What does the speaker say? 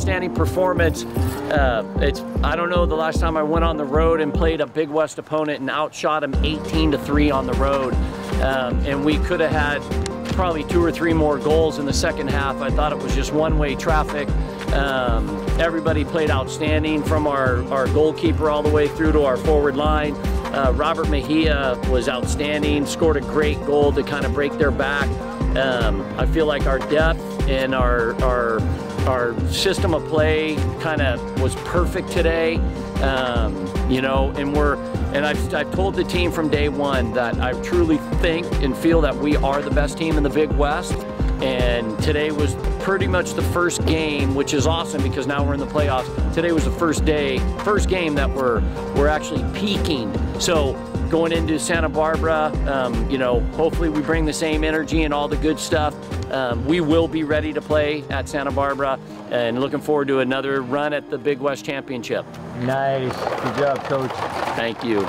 outstanding performance. Uh, it's I don't know the last time I went on the road and played a Big West opponent and outshot them 18 to three on the road, um, and we could have had probably two or three more goals in the second half. I thought it was just one-way traffic. Um, everybody played outstanding from our, our goalkeeper all the way through to our forward line. Uh, Robert Mejia was outstanding, scored a great goal to kind of break their back. Um, I feel like our depth and our, our, our system of play kind of was perfect today. Um, you know, and we're, and I've, I've told the team from day one that I truly think and feel that we are the best team in the Big West. And today was pretty much the first game, which is awesome because now we're in the playoffs. Today was the first day, first game that we're we're actually peaking. So going into Santa Barbara, um, you know, hopefully we bring the same energy and all the good stuff. Um, we will be ready to play at Santa Barbara and looking forward to another run at the Big West Championship. Nice. Good job, coach. Thank you.